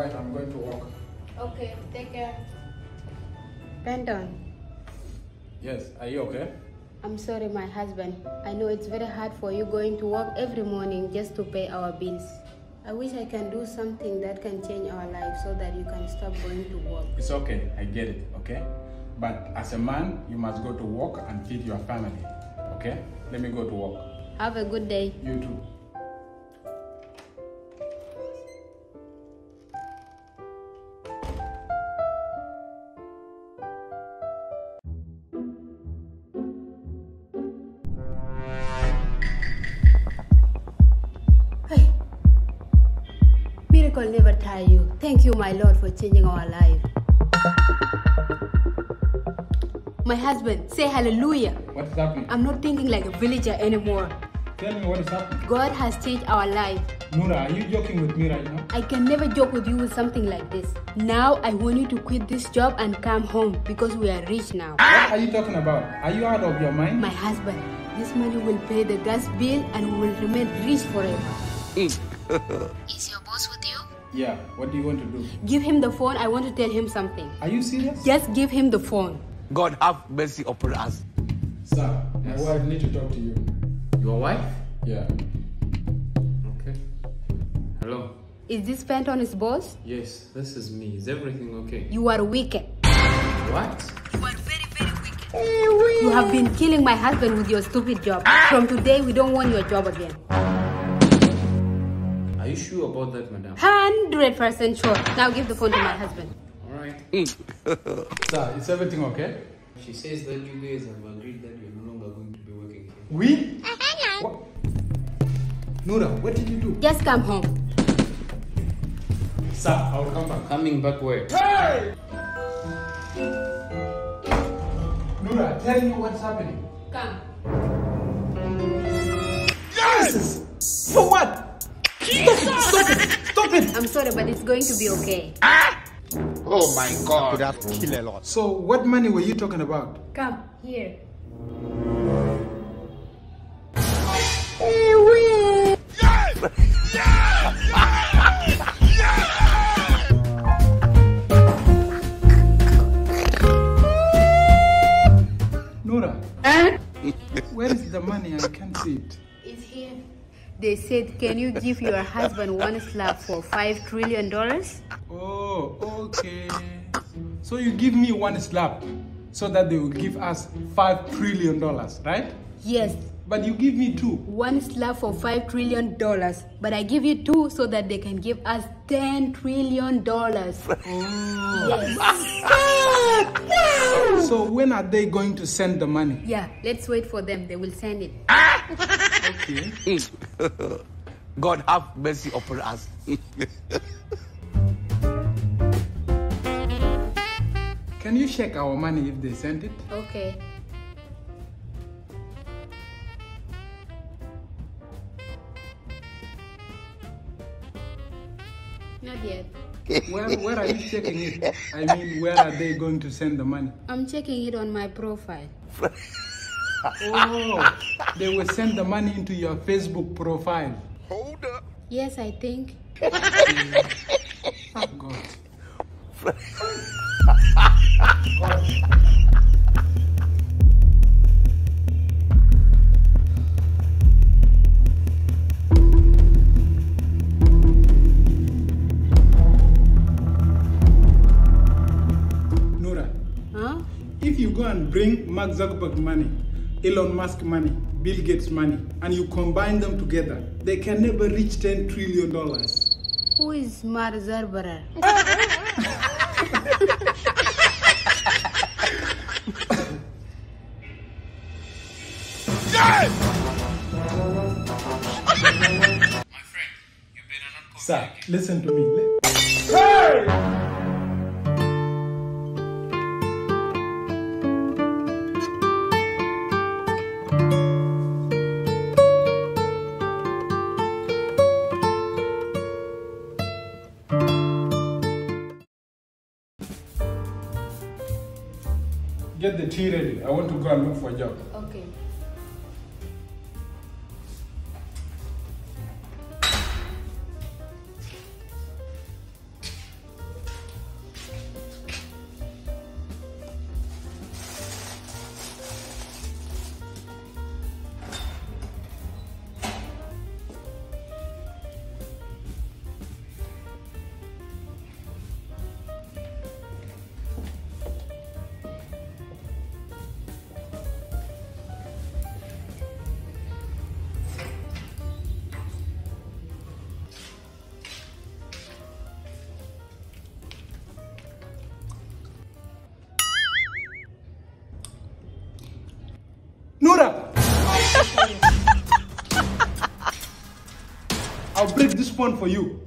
wife. I'm going to work. Okay, take care. Brandon, Yes. Are you okay? I'm sorry, my husband. I know it's very hard for you going to work every morning just to pay our bills. I wish I can do something that can change our life so that you can stop going to work. It's okay. I get it. Okay. But as a man, you must go to work and feed your family. Okay. Let me go to work. Have a good day. You too. Miracle never tire you. Thank you, my Lord, for changing our life. My husband, say hallelujah. What is happening? I'm not thinking like a villager anymore. Tell me what is happening. God has changed our life. Nura, are you joking with me right now? I can never joke with you with something like this. Now I want you to quit this job and come home because we are rich now. What are you talking about? Are you out of your mind? My husband, this money will pay the gas bill and we will remain rich forever. Hmm. Is your boss with you? Yeah. What do you want to do? Give him the phone. I want to tell him something. Are you serious? Just give him the phone. God have mercy upon us. Sir, my wife need to talk to you. Your wife? Yeah. Okay. Hello. Is this Penton's boss? Yes, this is me. Is everything okay? You are wicked. What? You are very, very wicked. You have been killing my husband with your stupid job. From today, we don't want your job again. Are you sure about that, madam? Hundred percent sure. Now give the phone to my husband. Alright. Hmm. Sir, is everything okay? She says that you guys have agreed that you're no longer going to be working here. We? Uh-huh. What? Nura, what did you do? Just come home. Sir, I will come back. Coming back where? Hey! Nura, tell me what's happening. Come. Jesus! For what? Stop it! Stop it! I'm sorry, but it's going to be okay. Ah! Oh my God. Could have killed a lot. So, what money were you talking about? Come here. Nura, where is the money? I can't see it. It's here. They said, can you give your husband one slap for five trillion dollars? Oh, okay. So you give me one slap so that they will give us five trillion dollars, right? Yes, But you give me two. one slap for five trillion dollars. But I give you two so that they can give us ten trillion dollars. Oh. Yes. So when are they going to send the money? Yeah, let's wait for them. They will send it. Ah! Okay. God have mercy upon us. Can you check our money if they sent it? Okay. Not yet. Where, where are you checking it? I mean, where are they going to send the money? I'm checking it on my profile. Oh, they will send the money into your Facebook profile. Hold up. Yes, I think. Oh, God. Nura, Huh? if you go and bring Mark Zuckerberg money, Elon Musk money, Bill Gates money, and you combine them together, they can never reach $10 trillion. Who is Mar Zarbarar? Sir, listen to me. Li- Get the tea ready. I want to go and look for a job. Okay. Phone for you.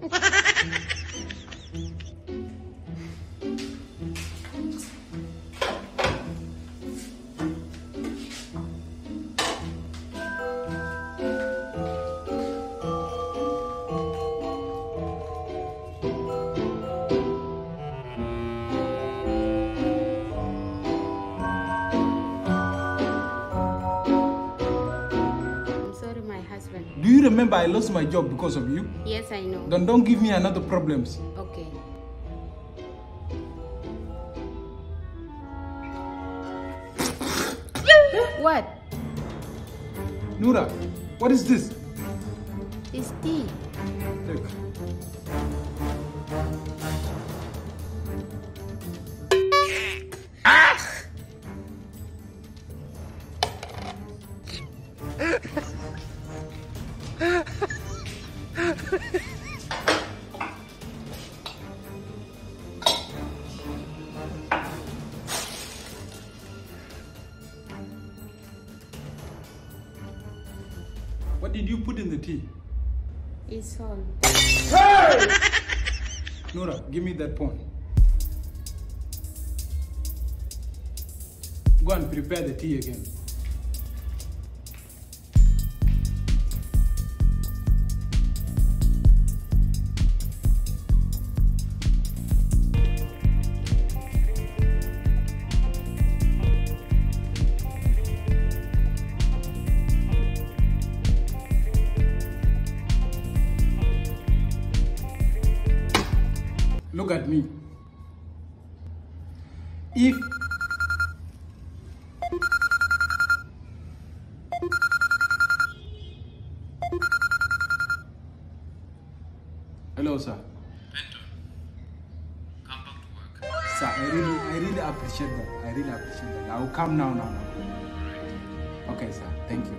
Remember I lost my job because of you? Yes, I know. Then don't give me another problems. Okay. what? Nura, what is this? It's tea. Take. What did you put in the tea? It's all. Nura, give me that phone. Go and prepare the tea again. Hello, sir. Come back to work. Sir, I really, I really appreciate that. I really appreciate that. I will come now, now, now. Okay, sir. Thank you.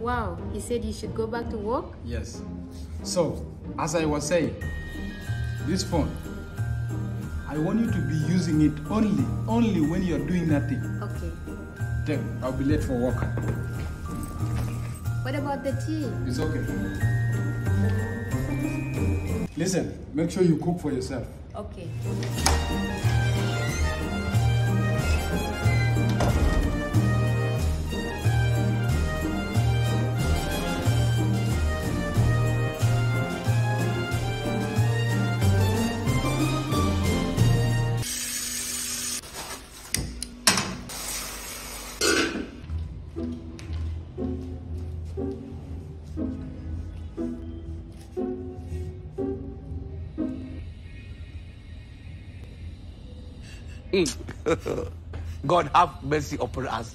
Wow, he said you should go back to work? Yes. So, as I was saying, this phone, I want you to be using it only, only when you're doing nothing. Okay. Then I'll be late for work. What about the tea? It's okay. Listen, make sure you cook for yourself. Okay. God have mercy upon us.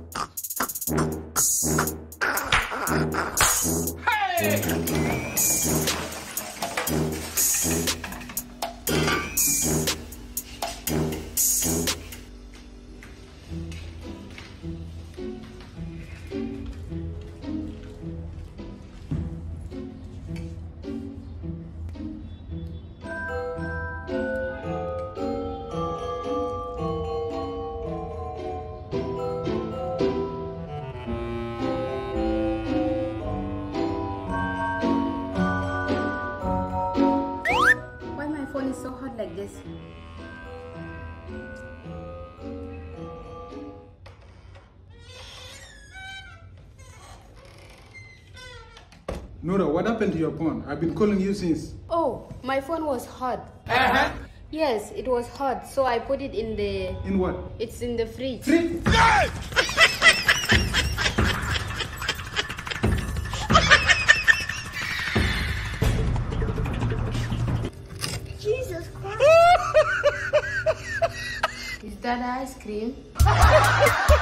so hot like this? Nura, what happened to your phone? I've been calling you since. Oh, my phone was hot. Uh-huh. Yes, it was hot, so I put it in the. In what? It's in the fridge. Three? Christ! Is that ice cream?